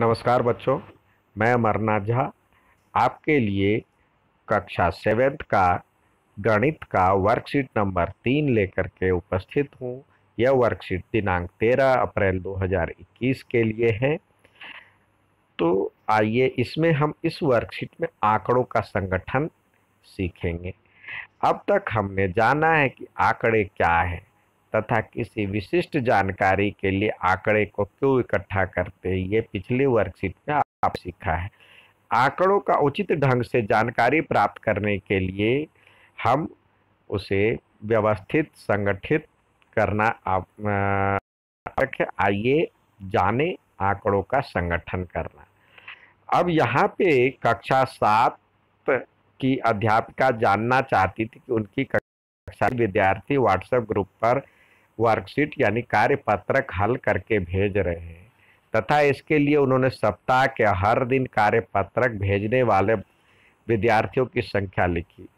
नमस्कार बच्चों, मैं अमरनाथ झा, आपके लिए कक्षा सेवेंथ का, गणित का वर्कशीट नंबर तीन लेकर के उपस्थित हूँ। यह वर्कशीट दिनांक तेरह अप्रैल 2021 के लिए है। तो आइए इसमें हम इस वर्कशीट में आंकड़ों का संगठन सीखेंगे। अब तक हमने जाना है कि आंकड़े क्या है। तथा किसी विशिष्ट जानकारी के लिए आंकड़े को क्यों इकट्ठा करते हैं, ये पिछले वर्कशीट में आप सीखा है। आंकड़ों का उचित ढंग से जानकारी प्राप्त करने के लिए हम उसे व्यवस्थित, संगठित करना आइए जाने आंकड़ों का संगठन करना। अब यहाँ पे कक्षा सात की अध्यापिका जानना चाहती थी कि उनकी कक्षा विद्यार्थी व्हाट्सएप ग्रुप पर वर्कशीट यानी कार्यपत्रक हल करके भेज रहे हैं। तथा इसके लिए उन्होंने सप्ताह के हर दिन कार्यपत्रक भेजने वाले विद्यार्थियों की संख्या लिखी।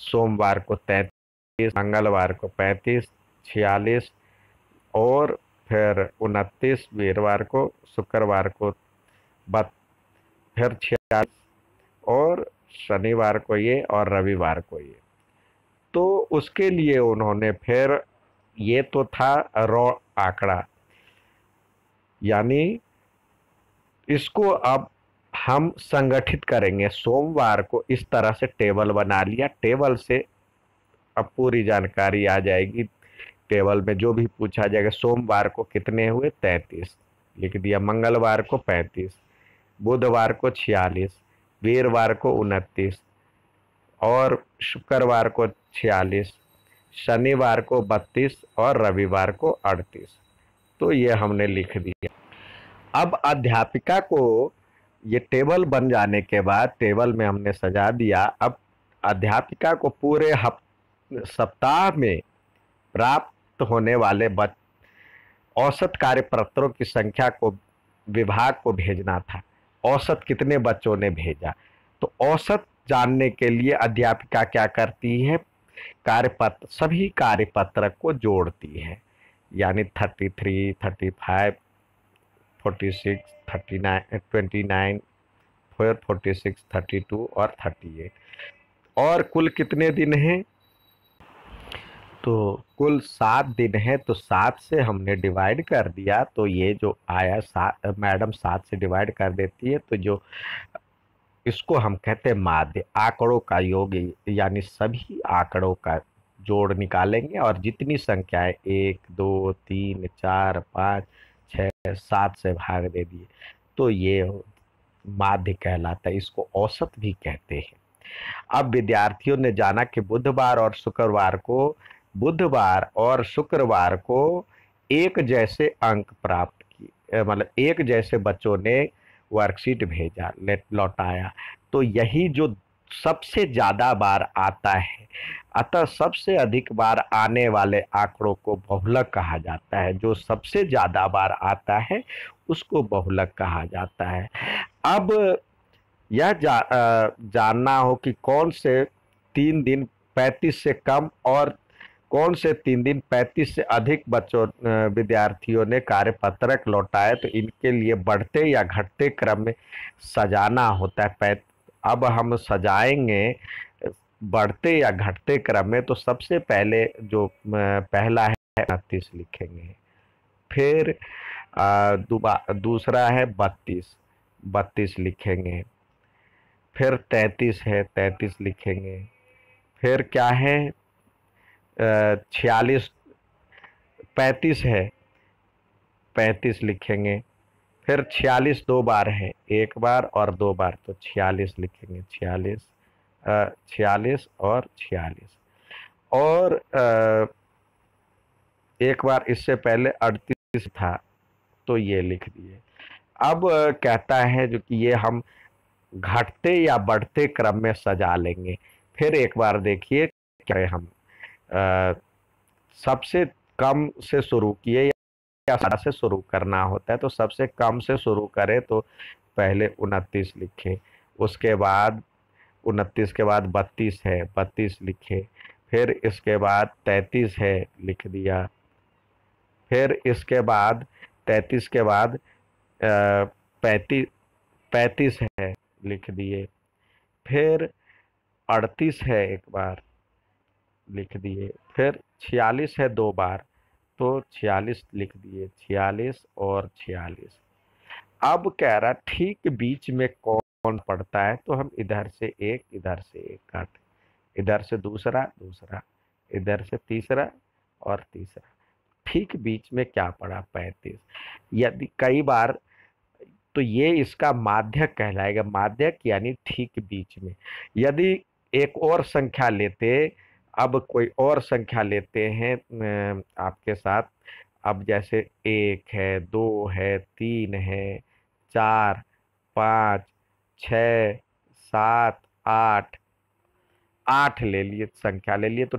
सोमवार को तैंतीस, मंगलवार को पैंतीस, छियालीस और फिर उनतीस, वीरवार को, शुक्रवार को बत, फिर छियालीस और शनिवार को ये और रविवार को ये। तो उसके लिए उन्होंने फिर ये तो था रॉ आंकड़ा। यानी इसको अब हम संगठित करेंगे। सोमवार को इस तरह से टेबल बना लिया। टेबल से अब पूरी जानकारी आ जाएगी। टेबल में जो भी पूछा जाएगा, सोमवार को कितने हुए? तैंतीस। लिख दिया, मंगलवार को पैंतीस, बुधवार को छियालीस, वीरवार को उनतीस और शुक्रवार को छियालीस। शनिवार को बत्तीस और रविवार को अड़तीस। तो ये हमने लिख दिया। अब अध्यापिका को ये टेबल बन जाने के बाद टेबल में हमने सजा दिया। अब अध्यापिका को पूरे हफ सप्ताह में प्राप्त होने वाले बच, औसत कार्यपत्रों की संख्या को, विभाग को भेजना था। औसत कितने बच्चों ने भेजा? तो औसत जानने के लिए अध्यापिका क्या करती है? कार्यपत्र सभी कार्यपत्र को जोड़ती है। यानी thirty three thirty five forty six thirty nine twenty nine four forty six thirty two और थर्टी एट और कुल कितने दिन हैं? तो कुल सात दिन है तो सात से हमने डिवाइड कर दिया तो ये जो आया सात मैडम सात से डिवाइड कर देती है तो जो इसको हम कहते हैं माध्य आंकड़ों का योग, यानी सभी आंकड़ों का जोड़ निकालेंगे और जितनी संख्याएँ एक, दो, तीन, चार, पाँच छः सात से भाग दे दिए तो ये माध्य कहलाता है। इसको औसत भी कहते हैं। अब विद्यार्थियों ने जाना कि बुधवार और शुक्रवार को, बुधवार और शुक्रवार को एक जैसे अंक प्राप्त किए मतलब एक जैसे बच्चों ने वर्कशीट भेजा लेट लौटाया। तो यही जो सबसे ज़्यादा बार आता है अतः सबसे अधिक बार आने वाले आंकड़ों को बहुलक कहा जाता है। जो सबसे ज़्यादा बार आता है उसको बहुलक कहा जाता है। अब यह जा, जानना हो कि कौन से तीन दिन पैंतीस से कम और कौन से तीन दिन पैंतीस से अधिक बच्चों विद्यार्थियों ने कार्यपत्रक लौटाए? तो इनके लिए बढ़ते या घटते क्रम में सजाना होता है। अब हम सजाएँगे, बढ़ते या घटते क्रम में तो सबसे पहले जो पहला है, उनतीस लिखेंगे। फिर दूसरा है बत्तीस। बत्तीस लिखेंगे। फिर तैंतीस है, तैंतीस लिखेंगे। फिर क्या है? छियालीस पैंतीस है। पैंतीस लिखेंगे। फिर छियालीस दो बार है। एक बार और दो बार तो छियालीस लिखेंगे। छियालीस छियालीस और छियालीस। और आ, एक बार इससे पहले अड़तीस था तो ये लिख दिए। अब कहता है जो कि ये हम घटते या बढ़ते क्रम में सजा लेंगे। फिर एक बार देखिए क्या हम। सबसे कम से शुरू किए या सारा से शुरू करना होता है तो सबसे कम से शुरू करें तो पहले उनतीस लिखे, उसके बाद उनतीस के बाद बत्तीस है, बत्तीस लिखे, फिर इसके बाद तैंतीस है लिख दिया, फिर इसके बाद तैंतीस के बाद पैंतीस पैंतीस है लिख दिए, फिर अड़तीस है एक बार लिख दिए। फिर छियालीस है दो बार तो छियालीस लिख दिए। छियालीस और छियालीस। अब कह रहा, ठीक बीच में कौन पड़ता है? तो हम इधर से एक, इधर से एक काट। इधर से दूसरा दूसरा। इधर से तीसरा और तीसरा। ठीक बीच में क्या पड़ा पैंतीस। यदि कई बार तो ये इसका माध्यक कहलाएगा। माध्यक यानी ठीक बीच में। यदि एक और संख्या लेते अब कोई और संख्या लेते हैं आपके साथ। अब जैसे एक है, दो है, तीन है, चार, पाँच, छ, सात, आठ। आठ ले लिए, संख्या ले लिए तो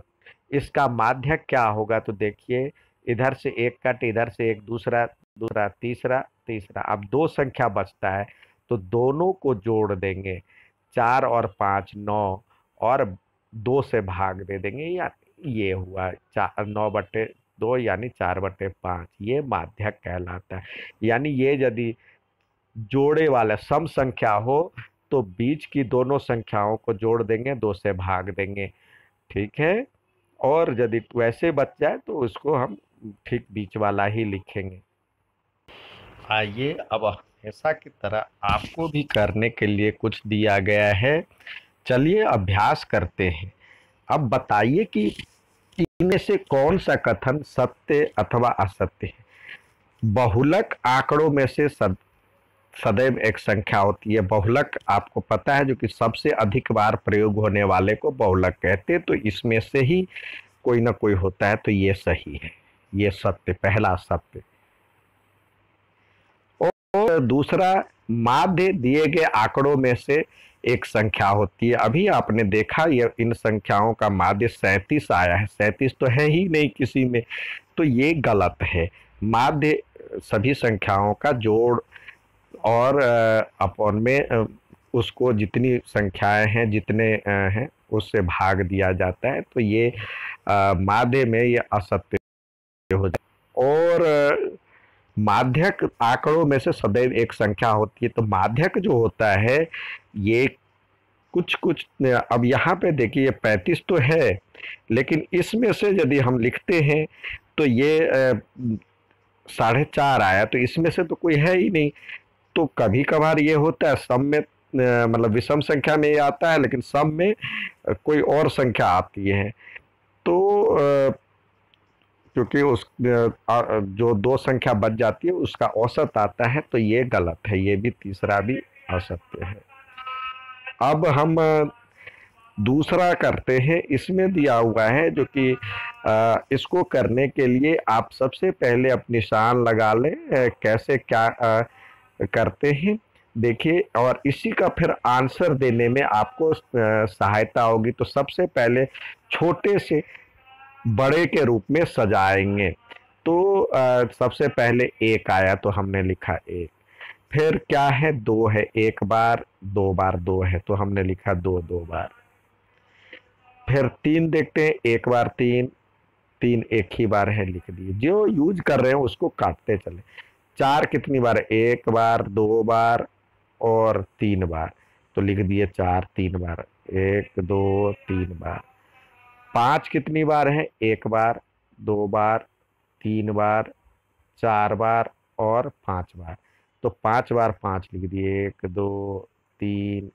इसका माध्यक क्या होगा? तो देखिए, इधर से एक कट, इधर से एक, दूसरा दूसरा, तीसरा तीसरा। अब दो संख्या बचता है तो दोनों को जोड़ देंगे। चार और पाँच, नौ। और दो से भाग दे देंगे या ये हुआ चार, नौ बटे दो यानी चार बटे पाँच, ये माध्यक कहलाता है। यानी ये यदि जोड़े वाला सम संख्या हो तो बीच की दोनों संख्याओं को जोड़ देंगे, दो से भाग देंगे, ठीक है? और यदि वैसे बच जाए तो उसको हम ठीक बीच वाला ही लिखेंगे। आइए, अब हमेशा की तरह आपको भी करने के लिए कुछ दिया गया है। चलिए अभ्यास करते हैं। अब बताइए कि इनमें से कौन सा कथन सत्य अथवा असत्य है? बहुलक आंकड़ों में से सद, सदैव एक संख्या होती है। बहुलक आपको पता है जो कि सबसे अधिक बार प्रयोग होने वाले को बहुलक कहते हैं तो इसमें से ही कोई ना कोई होता है तो ये सही है। ये सत्य, पहला सत्य। और दूसरा, माध्य दिए गए आंकड़ों में से एक संख्या होती है। अभी आपने देखा ये, इन संख्याओं का माध्य सैंतीस आया है। सैंतीस तो है ही नहीं किसी में। तो ये गलत है। माध्य सभी संख्याओं का जोड़ और अपन में उसको जितनी संख्याएँ हैं, जितने हैं, उससे भाग दिया जाता है। तो ये माध्य में ये असत्य हो जाए और माध्यक आंकड़ों में से सदैव एक संख्या होती है। तो माध्यक जो होता है, ये कुछ कुछ अब यहाँ पे देखिए, ये पैंतीस तो है, लेकिन इसमें से यदि हम लिखते हैं तो ये साढ़े चार आया तो इसमें से तो कोई है ही नहीं। तो कभी कभार ये होता है सब में मतलब विषम संख्या में ये आता है, लेकिन सब में कोई और संख्या आती है। तो क्योंकि उस जो दो संख्या बच जाती है, उसका औसत आता है तो ये गलत है, ये भी तीसरा भी असत्य है। अब हम दूसरा करते हैं, इसमें दिया हुआ है जो कि इसको करने के लिए आप सबसे पहले अपनी शान लगा लें कैसे क्या करते हैं, देखिए, और इसी का फिर आंसर देने में आपको सहायता होगी। तो सबसे पहले छोटे से बड़े के रूप में सजाएँगे। तो आ, सबसे पहले एक आया तो हमने लिखा एक। फिर क्या है? दो है। एक बार दो बार दो है। तो हमने लिखा दो दो बार। फिर तीन देखते हैं। एक बार तीन तीन एक ही बार है लिख दिए। जो यूज़ कर रहे हैं उसको काटते चले। चार कितनी बार? एक बार दो बार और तीन बार। तो लिख दिए चार तीन बार। एक दो तीन बार। पाँच कितनी बार है? एक बार, दो बार, तीन बार, चार बार और पाँच बार। तो पाँच बार पाँच लिख दिए। एक, दो, तीन,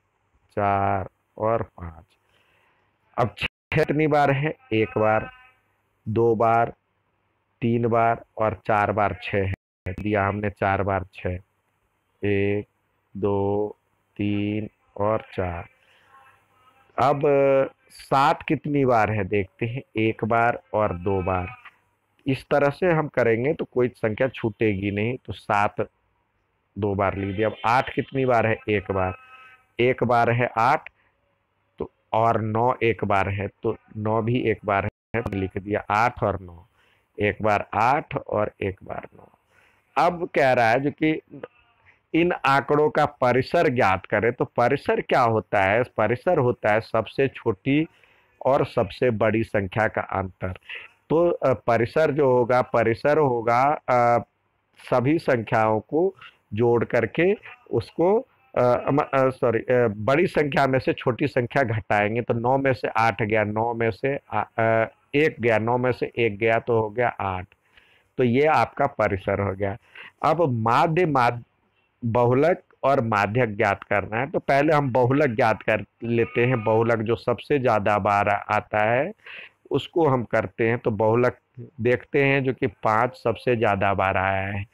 चार और पाँच। अब छः कितनी बार है? एक बार, दो बार, तीन बार और चार बार छः है। दिया हमने चार बार छः एक, दो, तीन और चार। अब, सात कितनी बार है देखते हैं, एक बार और दो बार। इस तरह से हम करेंगे तो कोई संख्या छूटेगी नहीं तो सात दो बार दिया अब आठ कितनी बार है? एक बार। एक बार है आठ तो और नौ एक बार है तो नौ भी एक बार है तो लिख दिया आठ और नौ। एक बार आठ और एक बार नौ। अब कह रहा है जो कि इन आंकड़ों का परिसर ज्ञात करें तो परिसर क्या होता है? परिसर होता है सबसे छोटी और सबसे बड़ी संख्या का अंतर। तो परिसर जो होगा परिसर होगा सभी संख्याओं को जोड़ करके उसको सॉरी बड़ी संख्या में से छोटी संख्या घटाएँगे तो नौ में से आठ गया नौ में से आ, आ, एक गया नौ में से एक गया तो हो गया आठ। तो ये आपका परिसर हो गया। अब माध्य माध्य बहुलक और माध्यक ज्ञात करना है। तो पहले हम बहुलक ज्ञात कर लेते हैं। बहुलक जो सबसे ज़्यादा बार आता है, उसको हम करते हैं। तो बहुलक देखते हैं जो कि पाँच सबसे ज़्यादा बार आया है।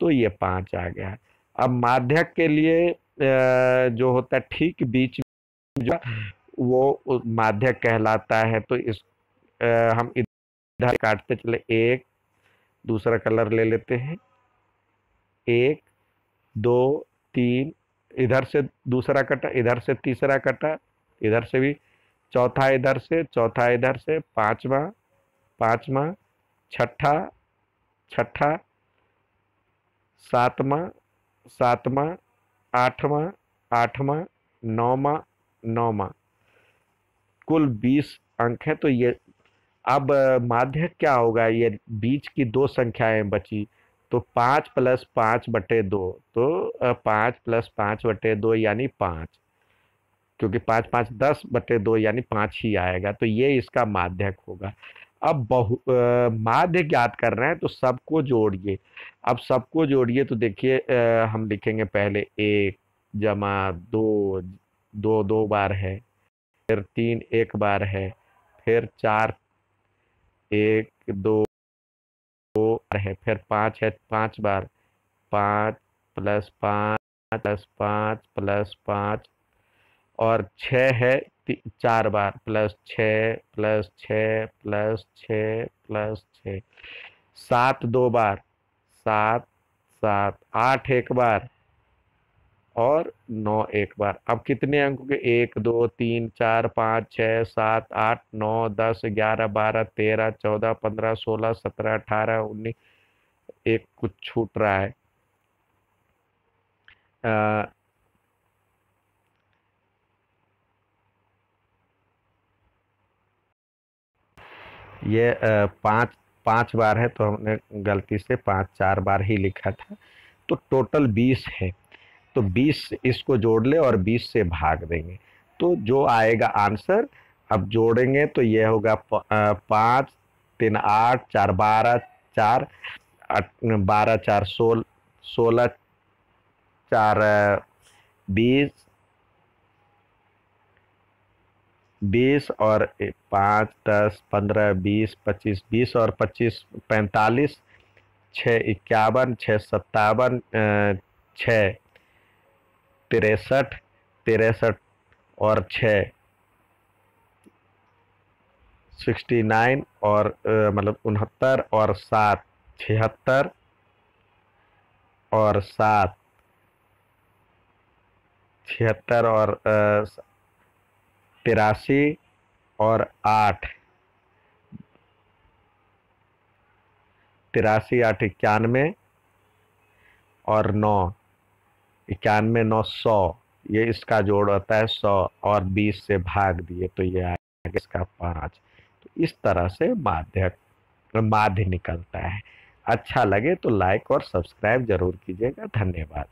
तो ये पाँच आ गया। अब माध्यक के लिए जो होता है, ठीक बीच जो वो माध्यक कहलाता है। तो इस हम इधर काटते चले एक, दूसरा कलर ले लेते हैं। एक दो, तीन, इधर से दूसरा कटा, इधर से तीसरा कटा, इधर से भी चौथा इधर से, चौथा इधर से, पांचवा पांचवा, छठा छठा, सातवा सातवा, आठवा आठवा, नौवा नौवा। कुल बीस अंक है तो ये, अब, माध्य क्या होगा? ये, बीच की दो संख्याएँ बची। तो पाँच प्लस पाँच बटे दो तो पाँच प्लस पाँच बटे दो यानी पाँच। क्योंकि पाँच पाँच दस बटे दो यानी पाँच ही आएगा तो ये इसका माध्यक होगा। अब बहु माध्य ज्ञात कर रहे हैं तो सबको जोड़िए। अब सबको जोड़िए तो देखिए हम लिखेंगे पहले एक जमा दो दो दो बार है, फिर तीन एक बार है, फिर चार, एक, दो दो है, फिर पाँच है, पाँच बार। पाँच प्लस पाँच प्लस पाँच प्लस पाँच, और छः है चार बार। प्लस छ प्लस छ प्लस छ प्लस छ। सात दो बार। सात सात। आठ एक बार। और नौ एक बार। अब कितने अंकों के? एक दो तीन चार पाँच छः सात आठ नौ दस ग्यारह बारह तेरह चौदह पंद्रह सोलह सत्रह अठारह उन्नीस। एक कुछ छूट रहा है। आ, ये पाँच पाँच बार है तो हमने गलती से पाँच चार बार ही लिखा था। तो टोटल बीस है। तो 20 इसको जोड़ ले और 20 से भाग देंगे। तो जो आएगा आंसर, अब जोड़ेंगे तो ये होगा पाँच, तीन, आठ, चार, बारह चार बारह, चार, सोल, सोलह, चार बीस बीस और पाँच, दस, पंद्रह, बीस, पच्चीस, बीस और पच्चीस, पैंतालीस, छः, इक्यावन, छः, सत्तावन छः। तिरसठ तिरसठ और छ। सिक्सटी नाइन और मतलब उनहत्तर और सात, छिहत्तर और सात। छिहत्तर और तिरासी और आठ। तिरासी आठ इक्यानवे और नौ। इक्यानवे, नौ, सौ, ये इसका जोड़ होता है, सौ और बीस से भाग दिए तो ये आएगा इसका पाँच। तो इस तरह से माध्य माध्य निकलता है। अच्छा लगे तो लाइक और सब्सक्राइब ज़रूर कीजिएगा। धन्यवाद।